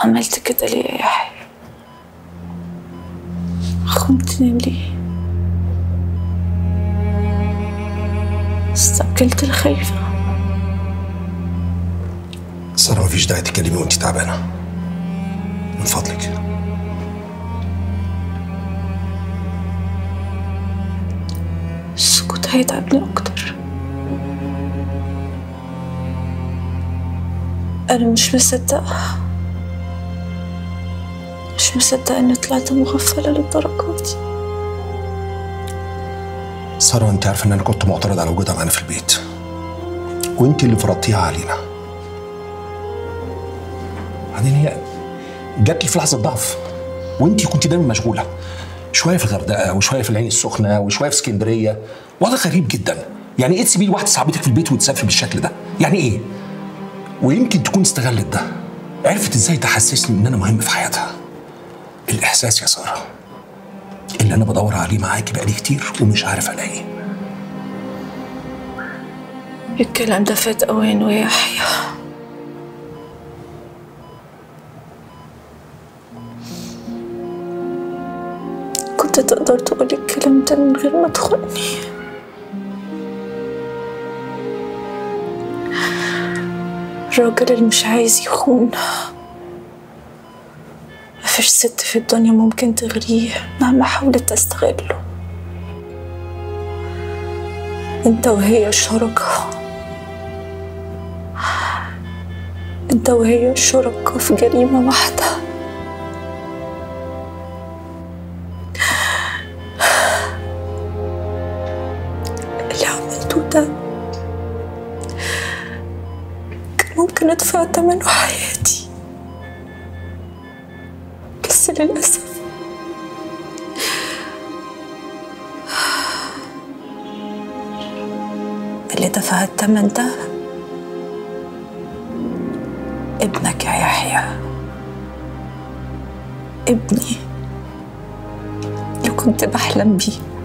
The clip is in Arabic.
عملت كده ليه يا يحيى؟ خنتني ليه؟ استقلت الخليفة سارة مفيش داعي تكلمي وانت تعبانة. من فضلك. السكوت هيتعبني أكتر. أنا مش مصدقة. مش مصدقة إني طلعت مغفلة للدرجة دي سارة أنت عارفة إن أنا كنت معترض على وجودها معانا في البيت. وأنت اللي فرضتيها علينا. بعدين هي جات لي في لحظة ضعف. وأنت كنت دايما مشغولة. شوية في الغردقة وشوية في العين السخنة وشوية في اسكندرية. وضع غريب جدا. يعني إيه تسيبي واحدة صاحبتك في البيت وتسافري بالشكل ده. يعني إيه؟ ويمكن تكون استغلت ده. عرفت إزاي تحسسني إن أنا مهم في حياتها. الإحساس يا سارة اللي أنا بدور عليه معاكي بقالي كتير ومش عارف ألاقيه. الكلام ده فات أوانه يا يحيى كنت تقدر تقول الكلام ده من غير ما تخوني. الراجل اللي مش عايز يخون. مفيش ست في الدنيا ممكن تغريه مهما حاولت تستغله؟ انت وهي شركاء انت وهي شركاء في جريمة واحدة. اللي عملته ده كان ممكن ادفع تمنه حياتي. بس للأسف. اللي دفع التمن ده ابنك يا يحيى. ابني اللي كنت بحلم بيه.